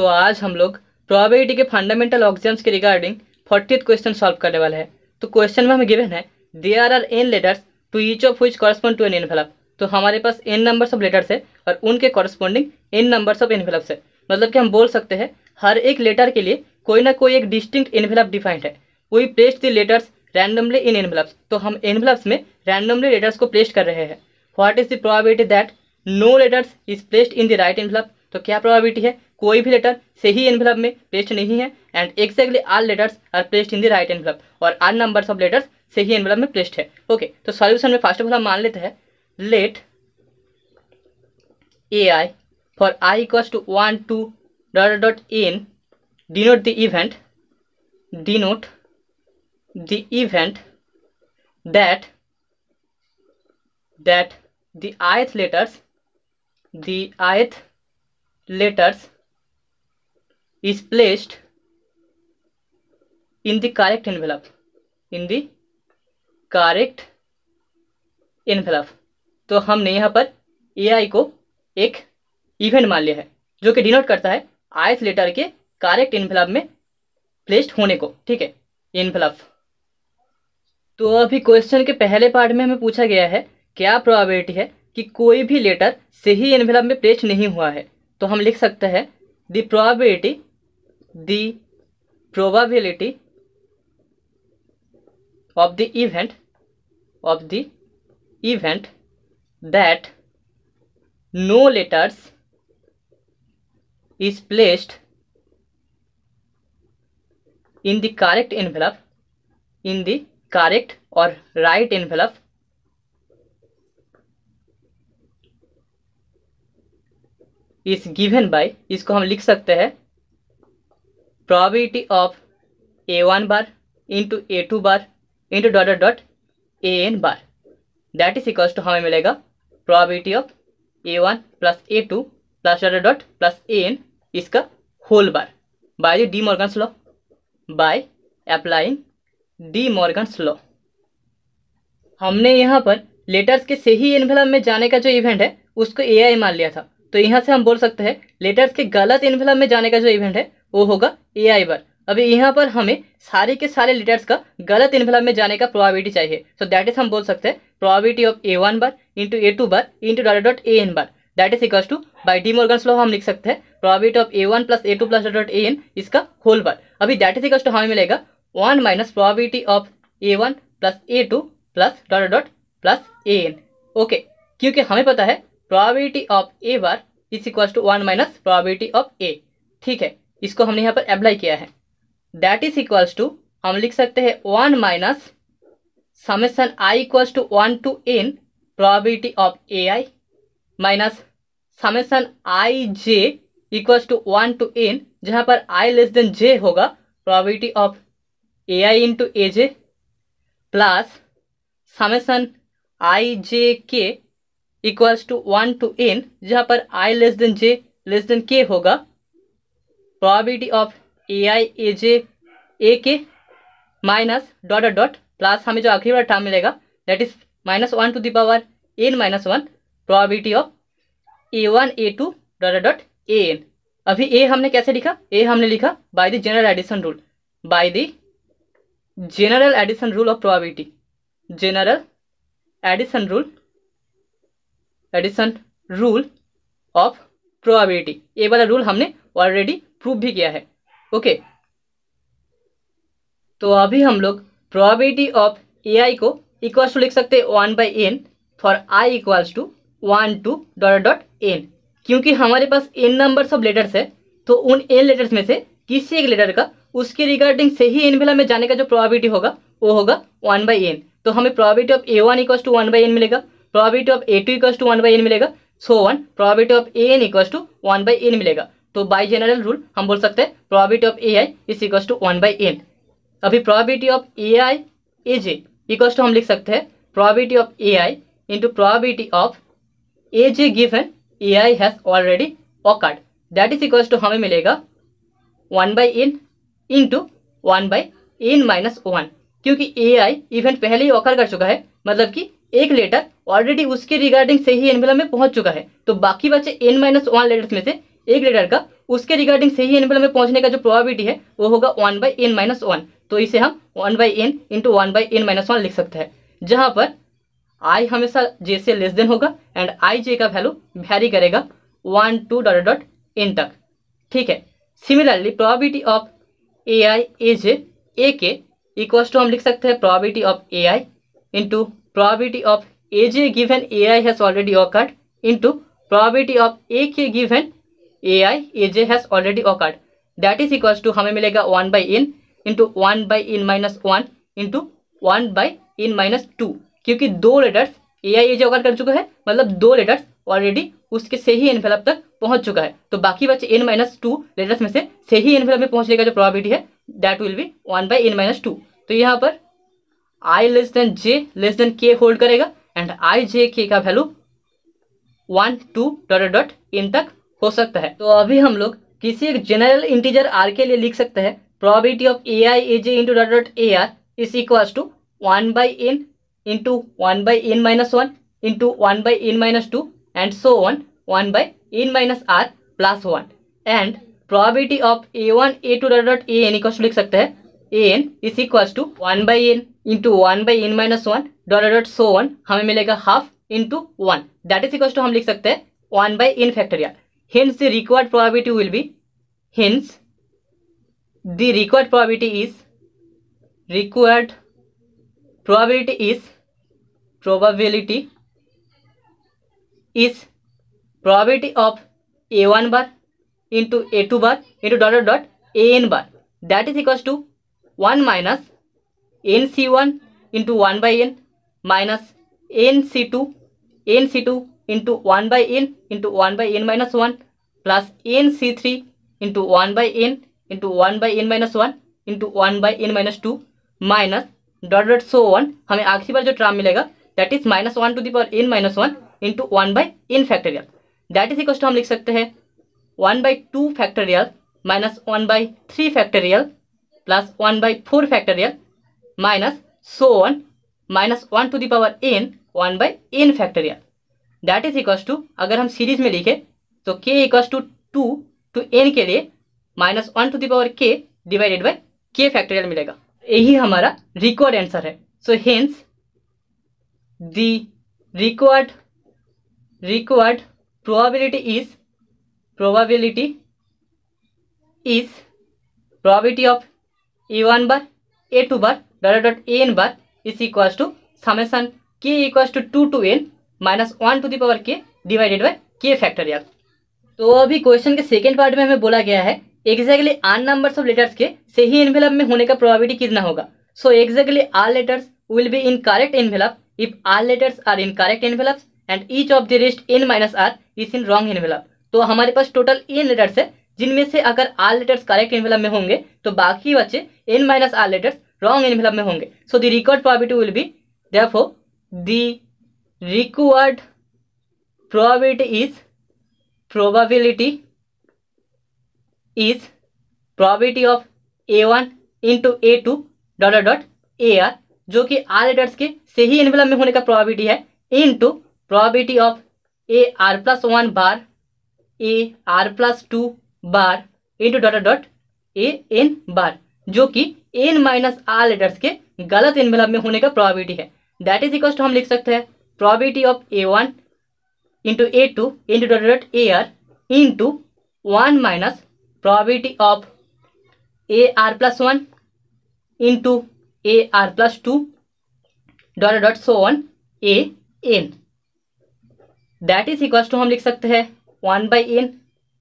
तो आज हम लोग प्रोबेबिलिटी के फंडामेंटल ऑक्सियम्स के रिगार्डिंग फोर्टीथ क्वेश्चन सॉल्व करने वाले हैं। तो क्वेश्चन में हमें गिवन है there are N letters to each of which correspond to N envelope तो हमारे पास एन नंबर्स ऑफ़ लेटर्स है और उनके corresponding N numbers of envelopes है। मतलब कि हम बोल सकते हैं, हर एक लेटर के लिए कोई ना कोई एक डिस्टिंक्ट एनवेलप डिफाइंड है। We place the letters randomly in envelopes तो हम एनवेलप्स में रैंडमली लेटर्स को प्लेस कर रहे हैं। What is the probability that no letters is placed in the right envelope तो क्या प्रोबेबिलिटी है? कोई भी लेटर सही एनवेलप में प्लेस्ड नहीं है and exactly all letters are placed in the right envelope और आल नंबर्स ऑफ़ लेटर्स सही एनवेलप में प्लेस्ड है। ओके okay, तो सॉल्यूशन में फ़र्स्ट ऑफ़ ऑल हम मान लेते हैं let A I for I equals to one two dot dot N denote the event denote the event that that the ith letters the ith letters is placed in the correct envelope. In the correct envelope. तो हमने यहाँ पर ए i को एक event मान लिया है, जो कि डिनोट करता है आयथ लेटर के करेक्ट इन्वेलप में प्लेस्ड होने को, ठीक है? इन्वेलप तो अभी क्वेश्चन के पहले पार्ट में हमें पूछा गया है, क्या प्रोबेबिलिटी है कि कोई भी लेटर सही एनवेलप में प्लेस्ड नहीं हुआ है? तो हम लिख सकते हैं the probability the probability of the event of the event that no letters is placed in the correct envelope in the correct or right envelope is given by इसको हम लिख सकते हैं A one bar into A two bar into dot dot A N bar that is equals to हमें मिलेगा? Probability of A one plus dot dot plus A N इसका whole bar by de Morgan's law by applying de Morgan's law हमने यहाँ पर letters के सही envelope में जाने का जो इवेंट है, उसको ए आई मान लिया था। तो यहाँ से हम बोल सकते हैं लेटर्स के गलत इन्वेलप में जाने का जो इवेंट है वो होगा ए आई बार अभी यहाँ पर हमें सारे के सारे लेटर्स का गलत इन्वेलप में जाने का प्रोबेबिलिटी चाहिए। सो दैट इज़ हम बोल सकते हैं probability of A one bar into A two bar into dot dot A N bar that is equals to by de Morgan's law हम लिख सकते हैं probability of A one plus A two plus dot A N इसका whole bar अभी that is equals to हमें मिलेगा one minus probability of A one plus A two plus dot dot plus A N okay क्योंकि हमें पता है probability of A bar is equals to one minus probability of A ठीक है इसको हमने यहाँ पर अप्लाई किया है। दैट इज़ इक्वल्स टू हम लिख सकते हैं one minus summation I equals to one to N probability of A I minus summation I J equals to one to N जहाँ पर आई लेस देन जे होगा probability of A I into A J plus summation I J K equals to one to N जहाँ पर I less than J less than K होगा probability of A I A J A के minus dot dot plus हमें जो आखिरी वाला term मिलेगा that is minus one to the power N minus one probability of A one A two dot dot A N अभी ए हमने कैसे लिखा? ए हमने लिखा by the general addition rule by the general addition rule of probability general addition rule addition rule of probability ये वाला rule हमने already prove भी किया है। ओके तो अभी हम लोग प्रोबेबिलिटी ऑफ़ ए आई को इक्वल्स टू लिख सकते हैं one by N for I equals to one two dot dot N क्योंकि हमारे पास एन नंबर्स ऑफ़ लेटर्स है तो उन एन लेटर्स में से किसी एक लेटर का उसके रिगार्डिंग सही एनवेला में जाने का जो प्रोबेबिलिटी होगा, वो होगा वन बाई एन तो हमें probability of A one equals to one by N मिलेगा probability of A two equals to one by N मिलेगा so one probability of A N equals to one by N मिलेगा। तो by general rule हम बोल सकते हैं probability of A I is equals to one by N अभी probability of A I A J equals to हम लिख सकते हैं probability of A I into probability of A J given A I has already occurred that is equals to हमें मिलेगा one by N into one by N minus one क्योंकि A i event पहले ही occur कर चुका है मतलब कि एक लेटर ऑलरेडी उसके रिगार्डिंग से ही एनवेलप में पहुँच चुका है। तो बाकी बचे एन माइनस वन लेटर्स में से एक लेटर का, उसके रिगार्डिंग सही एनवेलप में पहुँचने का जो प्रोबेबिलिटी है, वो होगा one by N minus one तो इसे हम one by N into one by N minus one लिख सकते हैं। जहाँ पर आई हमेशा जे से लेस देन होगा एंड आई जे का वैल्यू वैरी करेगा one two dot dot N तक। ठीक है? Similarly probability of A I A J A K equals to हम लिख सकते हैं probability of A I into probability of A J given A I has already occurred into probability of A K given A I A J has already occurred that is equals to हमें मिलेगा one by N into one by N minus one into one by N minus two क्योंकि दो letters A I A J occur कर चुका है मतलब दो letters already उसके सही एनवेलप तक पहुँच चुका है। तो बाकी बच्चे एन माइनस टू लेटर्स में से सही एनवेलप में पहुँचने का जो प्रोबेबिलिटी है that will be one by N minus two तो यहाँ पर I less than J less than K hold करेगा एंड आई जे के का value one two dot dot N तक हो सकता है। तो अभी हम लोग किसी एक जनरल इंटीजर आर के लिए लिख सकते हैं। Probability of A I A J into dot dot A R is equals to one by N into one by N minus one into one by N minus two and so on one by N minus R plus one and probability of A one A two dot dot A N equals to लिख सकते हैं। A N is equals to one by N into one by N minus one dot dot so on हमें मिलेगा half into one that is equals to हम लिख सकते हैं one by N factorial hence the required probability will be hence the required probability is required probability is probability is probability of a1 bar into a2 bar into dot dot dot an bar. That is equals to 1 minus nc1 into 1 by n minus nc2 nc2 into 1 by n into 1 by n minus 1 plus nc3 into 1 by n into 1 by n minus 1 into 1 by n minus 2 minus dot dot so on हमें आखिरी बार जो term मिलेगा that is minus one to the power N minus one into one by N factorial that is equal to हम लिख सकते हैं one by two factorial minus one by three factorial plus one by four factorial minus so on minus one to the power N one by N factorial that is equals to अगर हम series में लिखे तो K equals to two to N के लिए minus one to the power K divided by K factorial मिलेगा। यही हमारा रिक्वायर्ड आंसर है। So hence the required required probability is probability is probability of A one bar A two bar dot dot A N bar is equals to summation K equals to two to N minus one to the power K divided by K factorial तो अभी question के second part में हमें बोला गया है exactly R numbers of letters के सही एनवेलप में होने का प्रोबेबिलिटी कितना होगा? So exactly R letters will be in correct envelope if R letters are in correct envelope and each of the rest N minus R is in wrong envelope तो हमारे पास total n letters है, जिनमें से अगर are letters correct envelope में होंगे तो बाकी बच्चे N minus R letters wrong envelope में होंगे। So the record probability will be therefore the required probability is probability is probability of a1 into a2 dot dot A R जो कि r letters के सही एनवेलप में होने का probability है into probability of A R plus one bar A R plus two bar into dot dot A N bar जो कि एन माइनस आर लेटर्स के गलत एनवेलप में होने का प्रोबेबिलिटी है। दैट इज़ इक्वल टू हम लिख सकते हैं one into A two into dot dot A R into one minus probability of ar plus 1 into ar plus 2 dot dot so on a n. That is equals to हम लिख सकते हैं one by N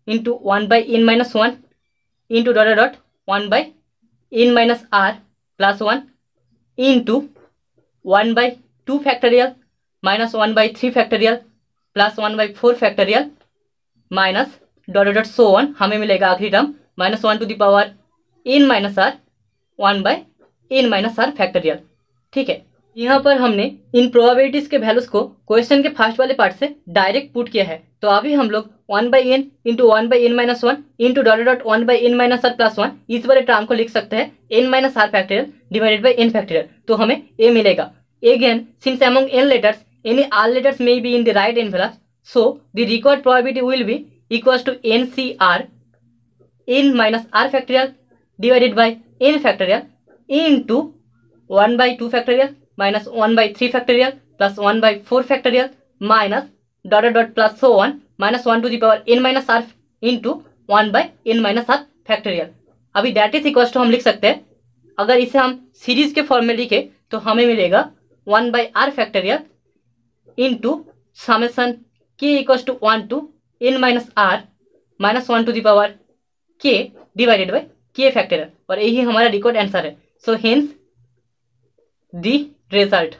into one by N minus one into dot dot one by N minus R plus one into one by two factorial minus one by three factorial, plus one by four factorial, minus dot dot so on, हमें मिलेगा आखिरी term, minus one to the power N minus R, one by N minus R factorial. ठीक है, यहाँ पर हमने इन probabilities के वैल्यूज़ को क्वेश्चन के फ़र्स्ट वाले पार्ट से डायरेक्ट पुट किया है। तो अभी हम लोग one by N into one by N minus one into dot dot one by N minus R plus one, इस वाले टर्म को लिख सकते हैं N minus R factorial divided by N factorial तो हमें ए मिलेगा। Again, since among n letters any r letters may be in the right envelope. So, the required probability will be N C R N minus R factorial divided by N factorial into one by two factorial minus one by three factorial plus one by four factorial minus dot dot plus so on minus one to the power N minus R into one by N minus R factorial अभी that is equal to हम लिख सकते हैं। अगर इसे हम series के form में लिखे तो हमें मिलेगा one by R factorial into summation K equals to one to N minus R minus one to the power K divided by K factorial और यही हमारा रिकॉर्ड आंसर है। सो हेंस दी रिज़ल्ट